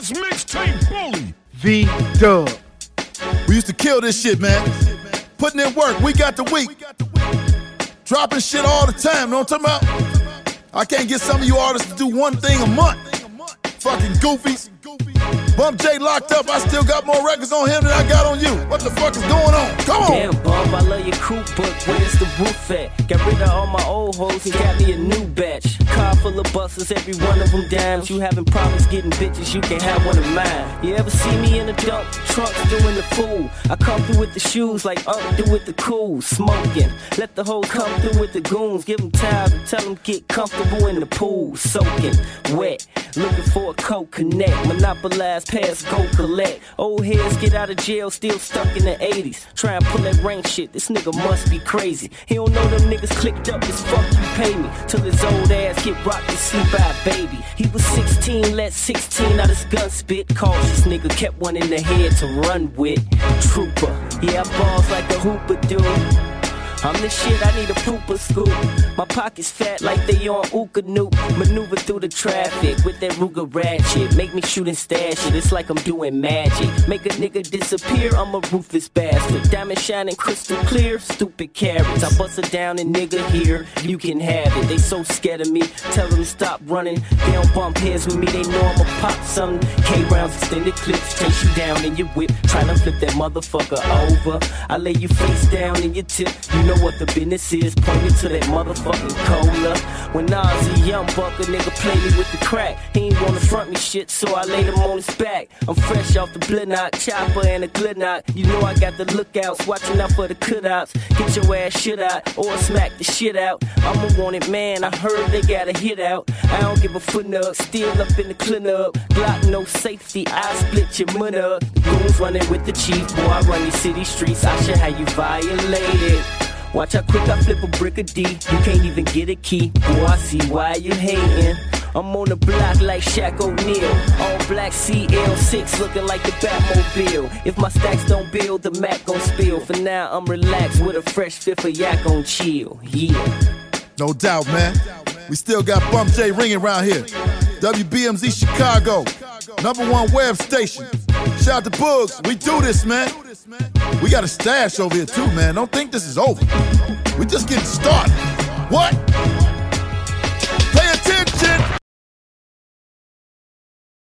best mixtape bully. V Dub. We used to kill this shit, man. Putting in work, we got the week. Dropping shit all the time, know what I'm talking about? I can't get some of you artists to do one thing a month. Fucking goofies. Bump J locked up, I still got more records on him than I got on you. What the fuck is going on? Come on! Damn, Bump, I love your crew, but where's the roof at? Got rid of all my old hoes and got me a new batch. Car full of buses, every one of them dimes. You having problems getting bitches, you can have one of mine. You ever see me in the dump trunks doing the fool? I come through with the shoes like Unc do with the cool. Smoking, let the hoes come through with the goons. Give them towels and tell them get comfortable in the pool. Soaking, wet, looking for a coke connect. Monopolize, pass, go collect. Old heads get out of jail, still stuck in the 80s. Try and pull that rank shit, this nigga must be crazy. He don't know them niggas clicked up as fuck you pay me. Till his old ass get rocked to sleep out, baby. He was 16, let 16 out his gun spit. Cautious nigga kept one in the head to run with. Trooper, yeah, I balls like a hooper dude. I'm the shit, I need a pooper scoop. My pockets fat like they on Ookanoop. Maneuver through the traffic with that Ruger ratchet. Make me shoot and stash it, it's like I'm doing magic. Make a nigga disappear, I'm a ruthless bastard. Diamond shining crystal clear, stupid carrots. I bust it down and nigga here, you can have it. They so scared of me, tell them to stop running. They don't bump heads with me, they know I'ma pop something. K rounds, extended clips, chase you down in your whip. Tryna flip that motherfucker over. I lay you face down in your tip. You know what the business is. Point me to that motherfucking cola. When Nas a young buck, a nigga play me with the crack. He ain't wanna front me shit, so I laid him on his back. I'm fresh off the Blinnock, chopper and a Glennock. You know I got the lookouts, watching out for the cutouts. Get your ass shit out, or smack the shit out. I'm a wanted man, I heard they got a hit out. I don't give a foot up, still up in the cleanup. Glock no safety, I split your money up. Goons running with the chief, boy, I run these city streets. I should have you violated. Watch how quick I flip a brick of D. You can't even get a key. Boy, I see why you hating. I'm on the block like Shaq O'Neal. All black CL6 looking like the Batmobile. If my stacks don't build, the Mac gon' spill. For now, I'm relaxed with a fresh fifth of yak on chill. Yeah. No doubt, man. We still got Bump J ringing around here. WBMZ Chicago, number one web station. Shout out to Bugs. We do this, man. We got a stash over here too, man. Don't think this is over. We're just getting started. What?